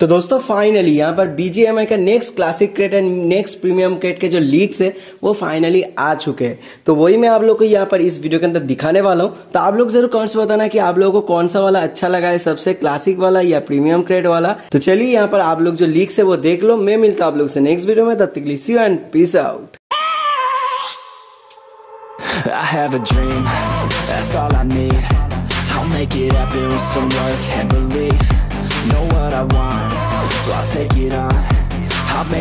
तो दोस्तों फाइनली यहाँ पर बीजीएमआई का next classic crate and next premium crate के जो लीक्स है वो फाइनली आ चुके हैं। तो वही मैं आप लोग को यहाँ पर इस वीडियो के अंदर दिखाने वाला हूँ। तो आप लोग ज़रूर कौन सा बताना कि आप लोगों को कौन सा वाला अच्छा लगा है सबसे क्लासिक वाला या प्रीमियम क्रेट वाला। तो चलिए यहाँ पर आप लोग जो लीक्स है वो देख लो। मैं मिलता आप लोग से नेक्स्ट वीडियो में। तब तक see and peace out I have a dream, that's all I need. I'll make it happen with some work and belief.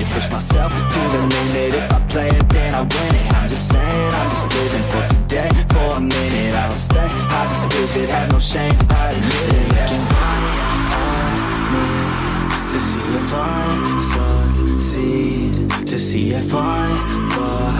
it Push myself to the limit. If I play it, then I win it. I'm just saying, I'm just living for today. For a minute, I don't stay. I just visit, have no shame, I admit it. Looking right at me To see if I succeed. To see if I